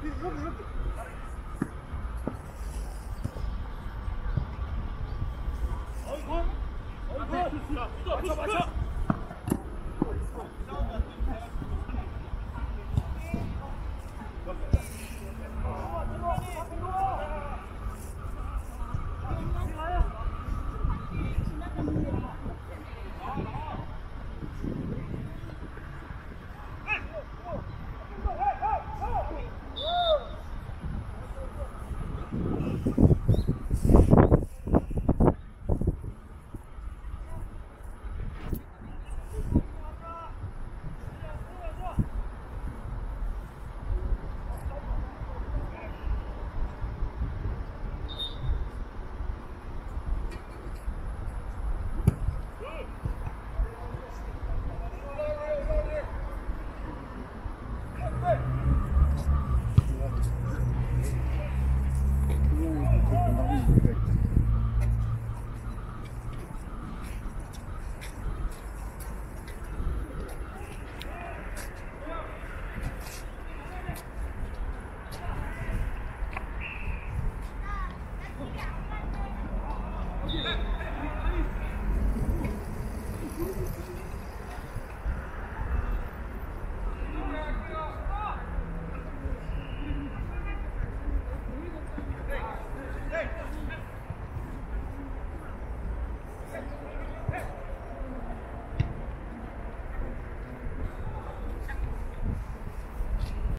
Stop, stop, stop.